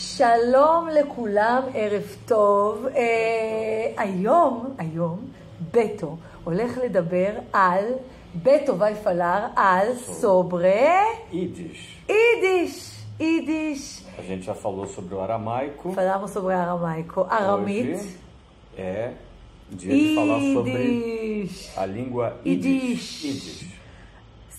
שלום לכולם, ערב טוב. אה, היום, היום, בטו הולך לדבר על, בטו ויפלר, על סוברה Ídis. יידיש. יידיש. A gente já falou sobre o aramaico. Falamos sobre aramaico, aramית, Hoje é dia de falar sobre יידיש. a língua Yiddish. Yiddish. Yiddish.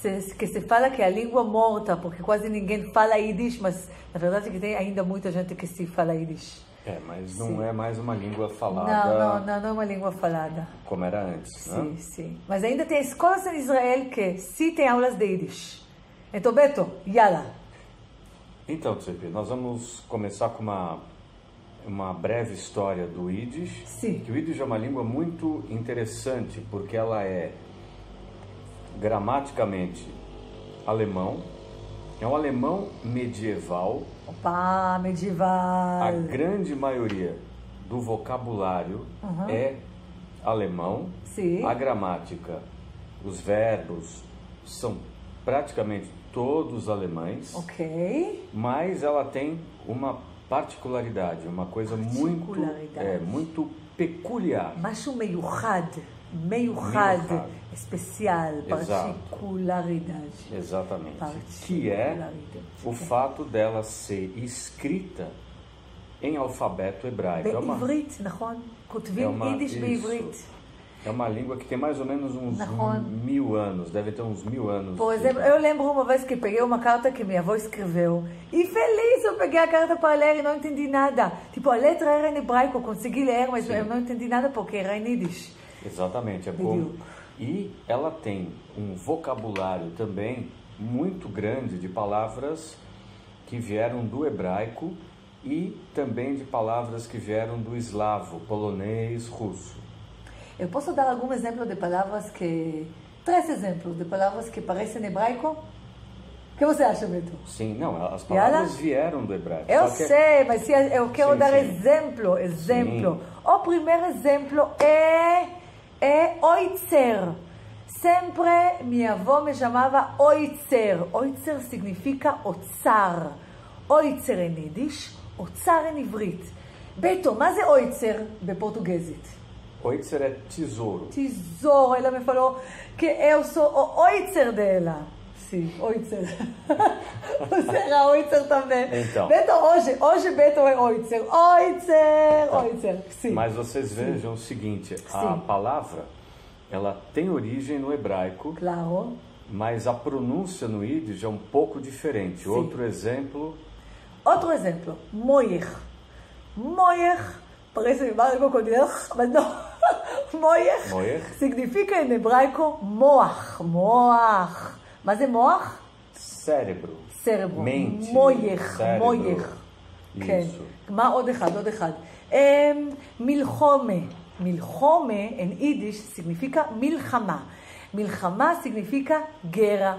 Se- que se fala que é a língua morta, porque quase ninguém fala Yiddish, mas na verdade que tem ainda muita gente que se fala Yiddish. É, mas não Sim. é mais uma língua Não, falada não, não, não é uma língua falada. como era antes, Sim, né? sim. Mas ainda tem escolas em Israel que sim tem aulas de Yiddish. Então, Beto, yala. Então, Tsepi, nós vamos começar com uma, uma breve história do Yiddish. Sim. Que o Yiddish é uma língua muito interessante porque ela é gramaticamente alemão, é um alemão medieval. Opa, medieval! A grande maioria do vocabulário uhum. é alemão. Sim. A gramática, os verbos são praticamente todos alemães. Ok. Mas ela tem uma particularidade, uma coisa particularidade. muito, é, muito peculiar. Mas um meio rad meio raro, especial, Exato. particularidade. Exatamente. Particularidade. Que é o fato dela ser escrita em alfabeto hebraico. É uma, é uma, isso, é uma língua que tem mais ou menos uns mil anos, deve ter uns mil anos. Por exemplo, eu lembro uma vez que peguei uma carta que minha avó escreveu. E feliz eu peguei a carta para ler e não entendi nada. Tipo, a letra era em hebraico, consegui ler, mas Sim. eu não entendi nada porque era em yiddish. Exatamente, é como. E ela tem um vocabulário também muito grande de palavras que vieram do hebraico e também de palavras que vieram do eslavo, polonês, russo. Eu posso dar algum exemplo de palavras que... Três exemplos de palavras que parecem em hebraico? O que você acha, Beto? Sim, não, as palavras vieram do hebraico. Eu que- sei, mas se eu quero Sim, dar sim. exemplo, exemplo. Sim. O primeiro exemplo é, é oitzer. Sempre minha avó me chamava oitzer. Oitzer significa otsar. Oitzer em Yiddish, otsar em עברית. Beto, מה זה oitzer בפורטוגזית? Oitzer é tesouro. Tesouro, ela me falou que eu sou o oitzer dela. Sim, oitzer. Você era oitzer também. Então. Beto, hoje, hoje Beto é oitzer. Oitzer, coisa. É, sim. Mas vocês vejam Sim. o seguinte: a Sim. palavra ela tem origem no hebraico. Claro. Mas a pronúncia no Yiddish é um pouco diferente. Outro exemplo. Outro exemplo: moir. Moir parece algo com mas não. Moer, significa em hebraico moach, moach. Mas é moach? Cérebro. Cérebro. Mente. Moer, cérebro. moer. כן. Isso. מה עוד אחד? עוד אחד. אמ, מלחומה. מלחומה, en יידיש, significa מלחמה. מלחמה significa guerra.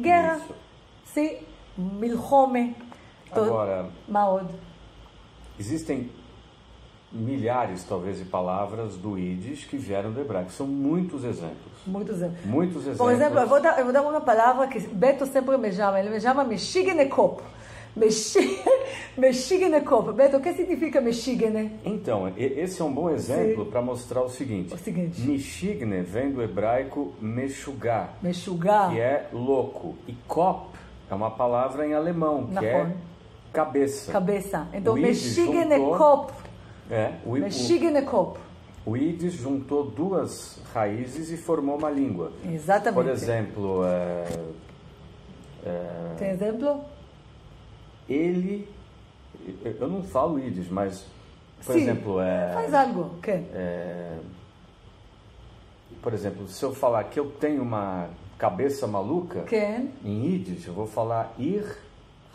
guerra. Isso. sim. מלחומה. Agora, מה עוד? existem milhares, talvez, de palavras do Yiddish que vieram do hebraico. São muitos exemplos. Muitos exemplos. Muitos exemplos. Por exemplo, eu vou, dar, eu vou dar uma palavra que Beto sempre me chama. Ele me chama Mexigenekop. Mexigna é Copa. Beto, o que significa mexigna? Então, esse é um bom exemplo para mostrar o seguinte. O seguinte. Mexigna vem do hebraico mexugar. Que é louco. E cop é uma palavra em alemão, Na que é forma. é cabeça. Cabeça. Então, mexigna cop. É. Mexigna cop. É, o Ides juntou duas raízes e formou uma língua. Exatamente. Por exemplo, é, é, Tem exemplo? Ele... Eu não falo Yiddish, mas, por Sim. exemplo... É, Faz algo. Que? É, por exemplo, se eu falar que eu tenho uma cabeça maluca, Quem? em Yiddish eu vou falar ir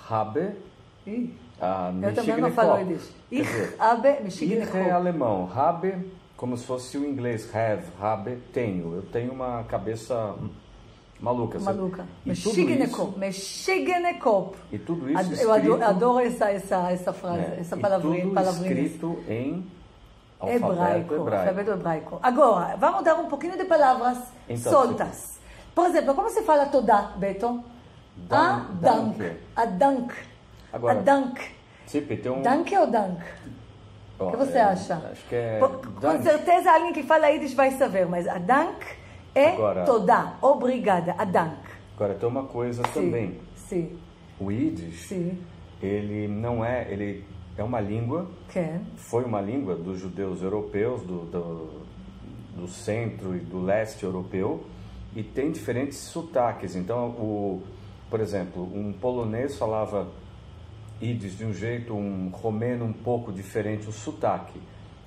habe Ih, a Eu também não falo Ich dizer, habe ir é alemão, habe como se fosse o inglês, have, habe, tenho. Eu tenho uma cabeça maluca. Maluca. Isso, Mexigenekop. e tudo isso Ad- Eu escrito, adoro, adoro essa, essa, essa frase, é, essa e palavrinha. tudo palavrinha. escrito em alfabeto Hebraico, hebraico. alfabeto hebraico. Agora, vamos dar um pouquinho de palavras Então, soltas. Por exemplo, como se fala toda, Beto? Dan- a dank. A dank. Agora- a dank. Sim, tem um... Danke ou dank? O que você é, acha? Acho que é... Pô, Com Dank. certeza alguém que fala Yiddish vai saber, mas a dank é Agora- toda, obrigada, a dank. Agora, tem uma coisa também. Sim, O Yiddish, sim, ele não é... Ele é uma língua כן. foi uma língua dos judeus europeus, do, do, do centro e do leste europeu, e tem diferentes sotaques. Então, o, por exemplo, um polonês falava Yiddish de um jeito, um romeno um pouco diferente, o sotaque.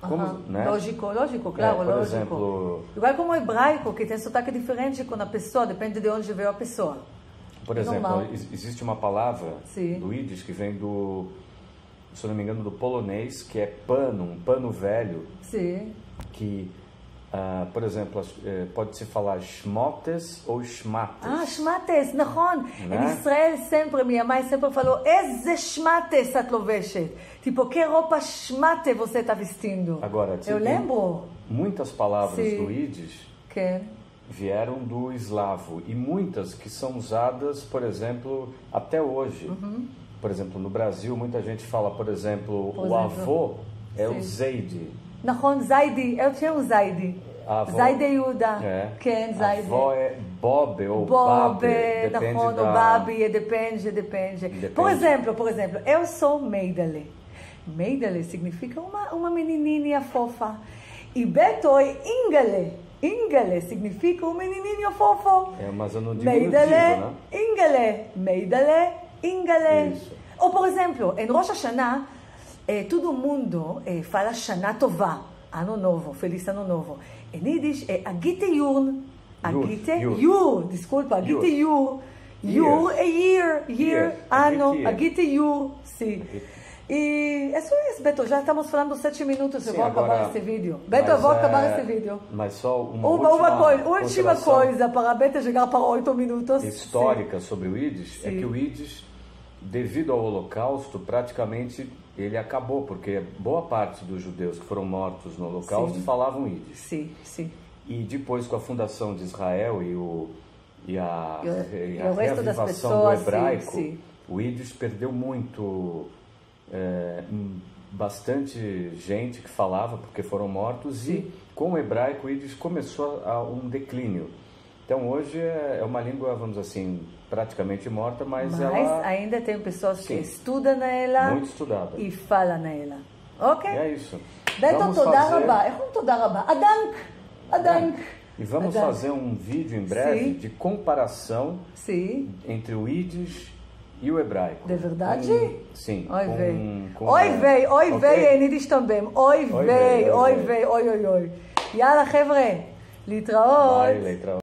Como, né? Lógico, lógico, claro, por lógico. exemplo- Igual como o hebraico, que tem sotaque diferente com a pessoa, depende de onde veio a pessoa. Por É exemplo, normal. ex- existe uma palavra Sim. do Yiddish que vem do, se não me engano, do polonês, que é pano, um pano velho, Sim. que, ah, por exemplo, as- eh, pode-se falar schmotes ou schmates. Ah, שמטס, נכון. né? En ישראל sempre, מימיי sempre falou, איזה שמטס את לובשת. Tipo, que roupa שמטה você está vestindo? Agora, Eu tem lembro. muitas palavras Sim. do Yiddish כן. vieram do eslavo e muitas que são usadas, por exemplo, até hoje. Uhum. Por exemplo, no Brasil, muita gente fala, por exemplo, Por o exemplo? avô é o Sim. Zeide. נכון, זיידי, איך שהוא זיידי. זיידה יהודה, כן, כן זיידה. בובי, או בובי, נכון, או בובי, דה פנג'ה, דה פנג'ה. פור אזמפלו, פור אזמפלו. אוסו מיידלה. מיידלה סיגניפיקה אומה מנינינין יפופה. איבטוי אינגלה. אינגלה סיגניפיקה ומנינין יפופו. מיידלה, אינגלה. מיידלה, אינגלה. או פור אזמפלו, אין ראש השנה. Eh, todo mundo eh, fala Shana Tova, Ano Novo, Feliz Ano Novo. Em Yiddish é Agite Yurn. Yur, Agite Yur. Desculpa, Agite Yur. Yur é year, year, ano, Agite Yur, sim. E é só isso, Beto, já estamos falando sete minutos, eu Sim, vou acabar agora- esse vídeo. Beto, eu vou é, acabar esse vídeo. Mas só uma, Uma, última, uma coisa, última coisa, para Beto chegar para oito minutos. histórica sobre o Yiddish é Sim. que o Yiddish, devido ao Holocausto, praticamente ele acabou, porque boa parte dos judeus que foram mortos no Holocausto Sim. falavam Yiddish. Sim, sim. E depois, com a fundação de Israel e, o, e a, E e a reavivação pessoas, do hebraico, sim, sim. o Yiddish perdeu muito. é, hum, bastante gente que falava porque foram mortos e com o hebraico o Yiddish começou a um declínio. Então hoje é é uma língua, vamos dizer assim, praticamente morta, mas, Mas ela ainda tem pessoas que Sim. estudam ela muito estudada. e falam nela. Ok? E é isso. Beto, Vamos תודה fazer- רבה. איך אומרים תודה רבה? אדנק. אדנק. E vamos אדנק. fazer um vídeo em breve Sim. de comparação Sim. entre o Yiddish e o hebraico. De verdade? Com- sim. Oi, com- véi. com Oi, a- véi, oi, Ok? véi, אין יידיש também. אוי, אוי, véi, véi, אוי, אוי, véi, אוי, אוי, אוי. יאללה, חבר'ה, להתראות. Vai, letra